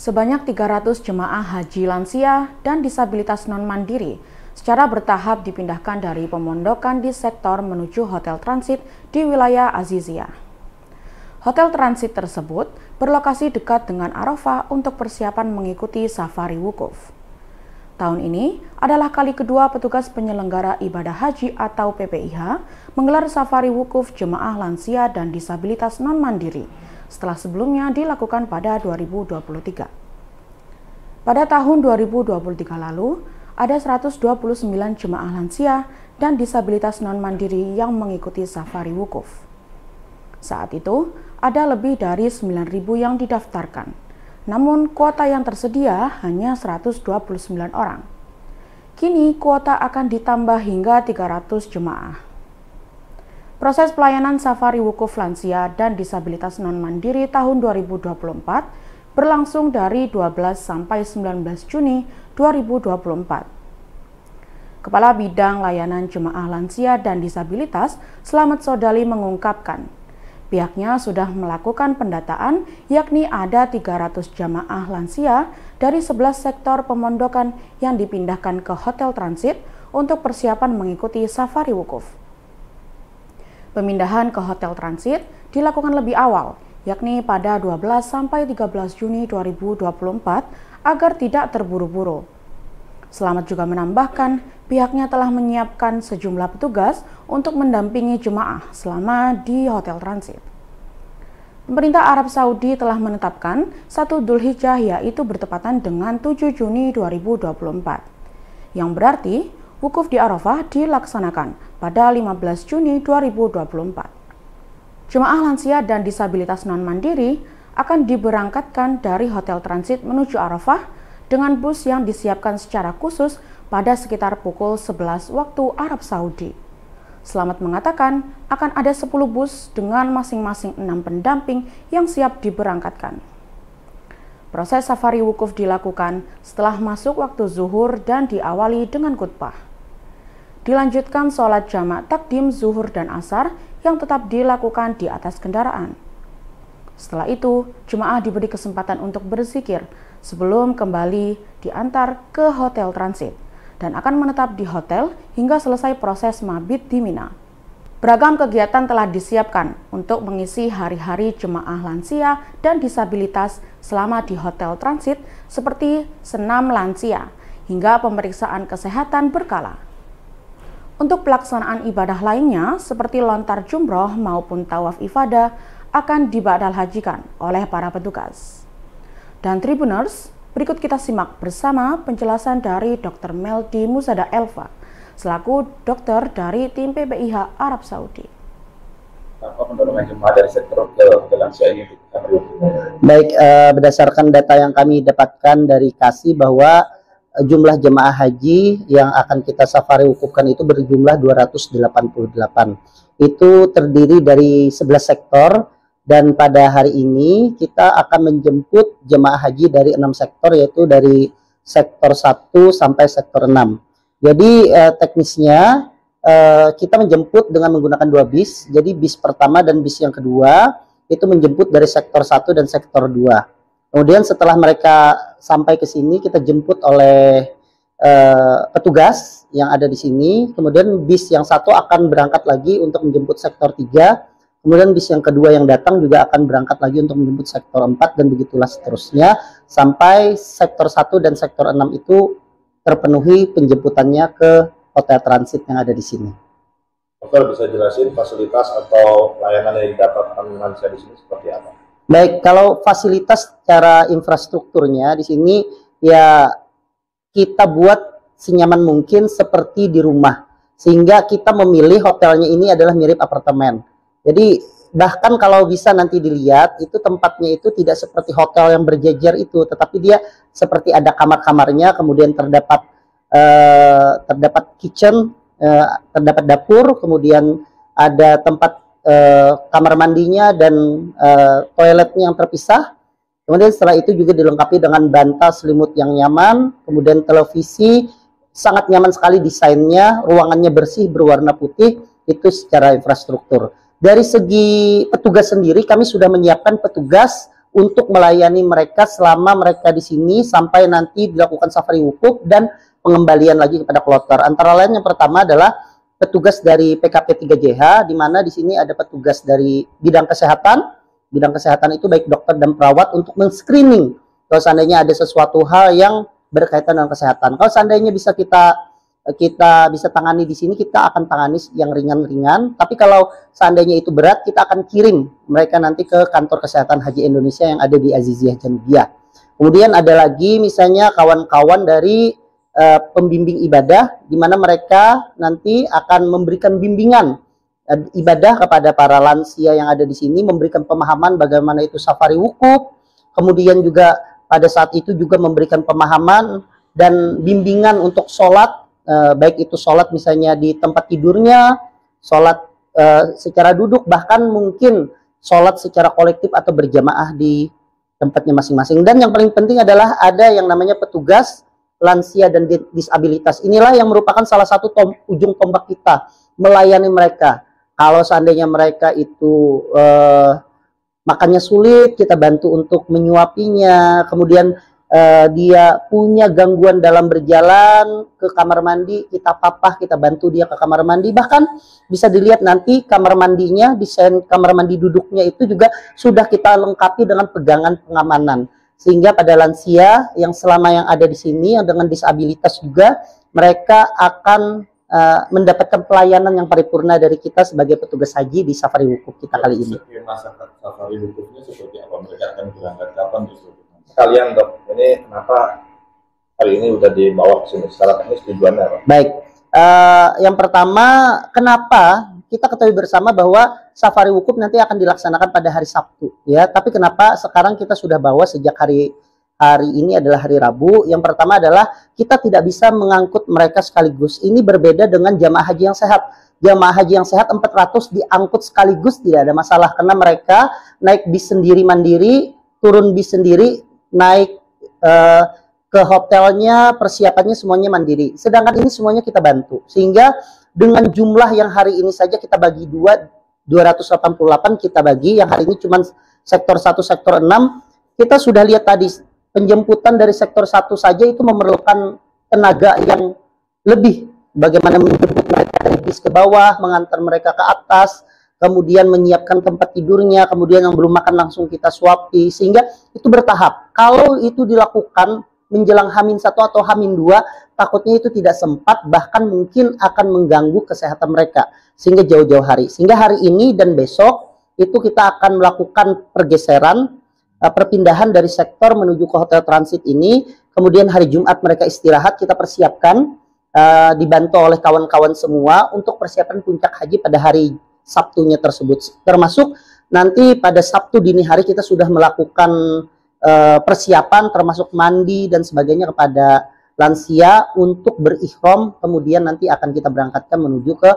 Sebanyak 300 jemaah haji lansia dan disabilitas non-mandiri secara bertahap dipindahkan dari pemondokan di sektor menuju hotel transit di wilayah Azizia. Hotel transit tersebut berlokasi dekat dengan Arafah untuk persiapan mengikuti safari wukuf. Tahun ini adalah kali kedua petugas penyelenggara ibadah haji atau PPIH menggelar safari wukuf jemaah lansia dan disabilitas non-mandiri setelah sebelumnya dilakukan pada 2023. Pada tahun 2023 lalu, ada 129 jemaah lansia dan disabilitas non-mandiri yang mengikuti safari wukuf. Saat itu, ada lebih dari 9.000 yang didaftarkan, namun kuota yang tersedia hanya 129 orang. Kini kuota akan ditambah hingga 300 jemaah. Proses pelayanan safari wukuf lansia dan disabilitas non-mandiri tahun 2024 berlangsung dari 12 sampai 19 Juni 2024. Kepala Bidang Layanan Jemaah Lansia dan Disabilitas, Selamat Sodali mengungkapkan, pihaknya sudah melakukan pendataan yakni ada 300 jamaah lansia dari 11 sektor pemondokan yang dipindahkan ke hotel transit untuk persiapan mengikuti safari wukuf. Pemindahan ke hotel transit dilakukan lebih awal, yakni pada 12 sampai 13 Juni 2024 agar tidak terburu-buru. Selamat juga menambahkan, pihaknya telah menyiapkan sejumlah petugas untuk mendampingi jemaah selama di hotel transit. Pemerintah Arab Saudi telah menetapkan satu Hijjah yaitu bertepatan dengan 7 Juni 2024, yang berarti wukuf di Arafah dilaksanakan pada 15 Juni 2024. Jemaah lansia dan disabilitas non-mandiri akan diberangkatkan dari hotel transit menuju Arafah dengan bus yang disiapkan secara khusus pada sekitar pukul 11 waktu Arab Saudi. Selamat mengatakan akan ada 10 bus dengan masing-masing 6 pendamping yang siap diberangkatkan. Proses safari wukuf dilakukan setelah masuk waktu zuhur dan diawali dengan khutbah. Dilanjutkan sholat jamak takdim zuhur dan asar yang tetap dilakukan di atas kendaraan. Setelah itu, jemaah diberi kesempatan untuk berzikir sebelum kembali diantar ke hotel transit dan akan menetap di hotel hingga selesai proses mabit di Mina. Beragam kegiatan telah disiapkan untuk mengisi hari-hari jemaah lansia dan disabilitas selama di hotel transit seperti senam lansia hingga pemeriksaan kesehatan berkala. Untuk pelaksanaan ibadah lainnya seperti lontar jumroh maupun tawaf ifadah akan dibadal hajikan oleh para petugas. Dan Tribuners, berikut kita simak bersama penjelasan dari Dr. Meldi Musada Elva, selaku dokter dari tim PBIH Arab Saudi. Apa jemaah dari sektor ke lansia ini? Baik, uh, berdasarkan data yang kami dapatkan dari KASI bahwa jumlah jemaah haji yang akan kita safari wukufkan itu berjumlah 288. Itu terdiri dari 11 sektor dan pada hari ini kita akan menjemput jemaah haji dari enam sektor yaitu dari sektor 1 sampai sektor 6. Jadi eh, teknisnya eh, kita menjemput dengan menggunakan dua bis. Jadi bis pertama dan bis yang kedua itu menjemput dari sektor 1 dan sektor 2. Kemudian setelah mereka sampai ke sini, kita jemput oleh uh, petugas yang ada di sini. Kemudian bis yang satu akan berangkat lagi untuk menjemput sektor 3. Kemudian bis yang kedua yang datang juga akan berangkat lagi untuk menjemput sektor 4 dan begitulah seterusnya sampai sektor 1 dan sektor 6 itu terpenuhi penjemputannya ke hotel transit yang ada di sini. Dokter bisa jelasin fasilitas atau layanan yang didapatkan lansia di sini seperti apa? Baik, kalau fasilitas secara infrastrukturnya di sini ya kita buat senyaman mungkin seperti di rumah. Sehingga kita memilih hotelnya ini adalah mirip apartemen. Jadi bahkan kalau bisa nanti dilihat itu tempatnya itu tidak seperti hotel yang berjejer itu, tetapi dia seperti ada kamar-kamarnya, kemudian terdapat eh, terdapat kitchen, eh, terdapat dapur, kemudian ada tempat uh, kamar mandinya dan uh, toiletnya yang terpisah. Kemudian setelah itu juga dilengkapi dengan bantal selimut yang nyaman, kemudian televisi sangat nyaman sekali desainnya, ruangannya bersih berwarna putih, itu secara infrastruktur. Dari segi petugas sendiri kami sudah menyiapkan petugas untuk melayani mereka selama mereka di sini sampai nanti dilakukan safari wukuf dan pengembalian lagi kepada kloter. Antara lain yang pertama adalah petugas dari PKP 3JH di mana di sini ada petugas dari bidang kesehatan. Bidang kesehatan itu baik dokter dan perawat untuk men-screening kalau seandainya ada sesuatu hal yang berkaitan dengan kesehatan. Kalau seandainya bisa kita kita bisa tangani di sini, kita akan tangani yang ringan-ringan. Tapi kalau seandainya itu berat, kita akan kirim mereka nanti ke kantor kesehatan haji Indonesia yang ada di Aziziyah Janubiyah. Kemudian ada lagi misalnya kawan-kawan dari uh, pembimbing ibadah, di mana mereka nanti akan memberikan bimbingan uh, ibadah kepada para lansia yang ada di sini, memberikan pemahaman bagaimana itu safari wukuf, kemudian juga pada saat itu juga memberikan pemahaman dan bimbingan untuk sholat, eh, baik itu sholat misalnya di tempat tidurnya, sholat secara duduk, bahkan mungkin sholat secara kolektif atau berjamaah di tempatnya masing-masing. Dan yang paling penting adalah ada yang namanya petugas lansia dan disabilitas. Inilah yang merupakan salah satu tom, ujung tombak kita melayani mereka. Kalau seandainya mereka itu eh, makannya sulit, kita bantu untuk menyuapinya. Kemudian uh, dia punya gangguan dalam berjalan ke kamar mandi, kita papah, kita bantu dia ke kamar mandi. Bahkan bisa dilihat nanti kamar mandinya, desain kamar mandi duduknya itu juga sudah kita lengkapi dengan pegangan pengamanan. Sehingga pada lansia yang selama yang ada di sini yang dengan disabilitas juga mereka akan uh, mendapatkan pelayanan yang paripurna dari kita sebagai petugas haji di safari wukuf kita kali ini. safari wukufnya seperti apa? Mereka akan berangkat kapan justru? Sekalian dok, ini kenapa hari ini udah dibawa ke sini? Secara teknis tujuannya apa? Baik, uh, yang pertama kenapa kita ketahui bersama bahwa safari wukuf nanti akan dilaksanakan pada hari Sabtu ya. Tapi kenapa sekarang kita sudah bawa sejak hari hari ini adalah hari Rabu. Yang pertama adalah kita tidak bisa mengangkut mereka sekaligus. Ini berbeda dengan jamaah haji yang sehat. Jamaah haji yang sehat 400 diangkut sekaligus tidak ada masalah karena mereka naik bis sendiri mandiri, turun bis sendiri, naik uh, ke hotelnya, persiapannya semuanya mandiri. Sedangkan ini semuanya kita bantu. Sehingga dengan jumlah yang hari ini saja kita bagi dua, 288 kita bagi, yang hari ini cuma sektor 1, sektor 6, kita sudah lihat tadi penjemputan dari sektor satu saja itu memerlukan tenaga yang lebih bagaimana menjemput mereka dari bis ke bawah, mengantar mereka ke atas, kemudian menyiapkan tempat tidurnya, kemudian yang belum makan langsung kita suapi, sehingga itu bertahap. Kalau itu dilakukan menjelang Hamin satu atau Hamin dua, takutnya itu tidak sempat, bahkan mungkin akan mengganggu kesehatan mereka, sehingga jauh-jauh hari. Sehingga hari ini dan besok itu kita akan melakukan pergeseran uh, perpindahan dari sektor menuju ke hotel transit ini. Kemudian hari Jumat mereka istirahat, kita persiapkan uh, dibantu oleh kawan-kawan semua untuk persiapan puncak haji pada hari Sabtunya tersebut. Termasuk nanti pada Sabtu dini hari kita sudah melakukan uh, persiapan termasuk mandi dan sebagainya kepada lansia untuk berikhram kemudian nanti akan kita berangkatkan menuju ke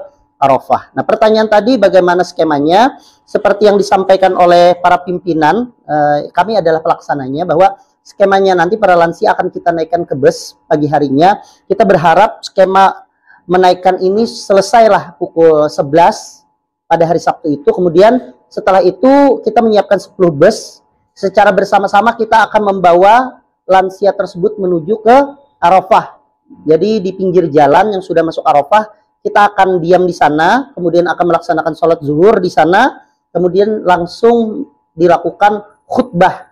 Arafah. Nah, pertanyaan tadi bagaimana skemanya? Seperti yang disampaikan oleh para pimpinan, eh, kami adalah pelaksananya bahwa skemanya nanti para lansia akan kita naikkan ke bus pagi harinya. Kita berharap skema menaikkan ini selesailah pukul 11 pada hari Sabtu itu. Kemudian setelah itu kita menyiapkan 10 bus. Secara bersama-sama kita akan membawa lansia tersebut menuju ke Arafah. Jadi di pinggir jalan yang sudah masuk Arafah kita akan diam di sana, kemudian akan melaksanakan sholat zuhur di sana, kemudian langsung dilakukan khutbah.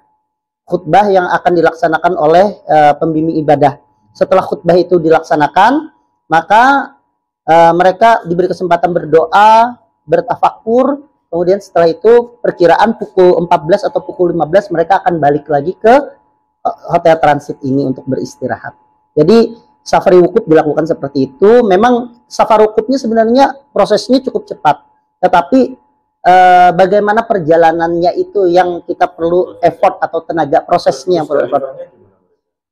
Khutbah yang akan dilaksanakan oleh uh, pembimbing ibadah. Setelah khutbah itu dilaksanakan, maka uh, mereka diberi kesempatan berdoa, bertafakur, kemudian setelah itu perkiraan pukul 14 atau pukul 15 mereka akan balik lagi ke eh, hotel transit ini untuk beristirahat. Jadi safari wukuf dilakukan seperti itu. Memang safari wukufnya sebenarnya prosesnya cukup cepat, tetapi eh, bagaimana perjalanannya itu yang kita perlu effort atau tenaga prosesnya yang perlu effort.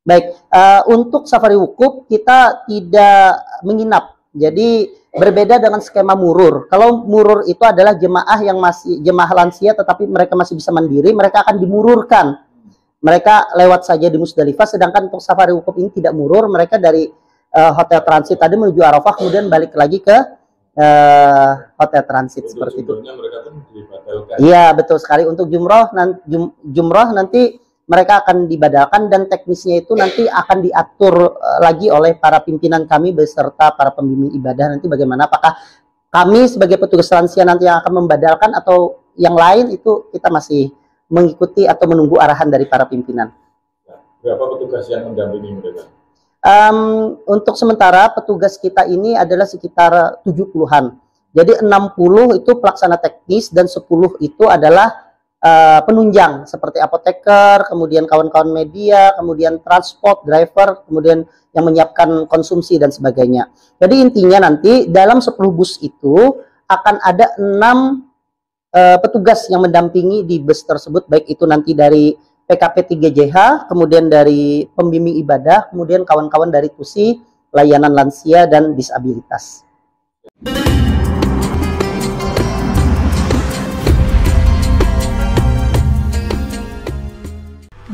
Baik, eh, untuk safari wukuf kita tidak menginap. Jadi berbeda dengan skema murur. Kalau murur itu adalah jemaah yang masih jemaah lansia tetapi mereka masih bisa mandiri, mereka akan dimururkan mereka lewat saja di Musdalifah sedangkan untuk safari wukuf ini tidak murur mereka dari uh, hotel transit tadi menuju Arafah kemudian balik lagi ke uh, hotel transit untuk seperti itu. Iya betul sekali untuk jumroh nanti jum, jumroh nanti mereka akan dibadalkan dan teknisnya itu nanti akan diatur uh, lagi oleh para pimpinan kami beserta para pembimbing ibadah nanti bagaimana apakah kami sebagai petugas lansia nanti yang akan membadalkan atau yang lain itu kita masih mengikuti atau menunggu arahan dari para pimpinan. Ya, berapa petugas yang mendampingi mereka? Um, untuk sementara petugas kita ini adalah sekitar 70-an. Jadi 60 itu pelaksana teknis dan 10 itu adalah uh, penunjang seperti apoteker, kemudian kawan-kawan media, kemudian transport, driver, kemudian yang menyiapkan konsumsi dan sebagainya. Jadi intinya nanti dalam 10 bus itu akan ada 6 uh, eh, petugas yang mendampingi di bus tersebut baik itu nanti dari PKP 3JH, kemudian dari pembimbing ibadah, kemudian kawan-kawan dari TUSI, layanan lansia dan disabilitas.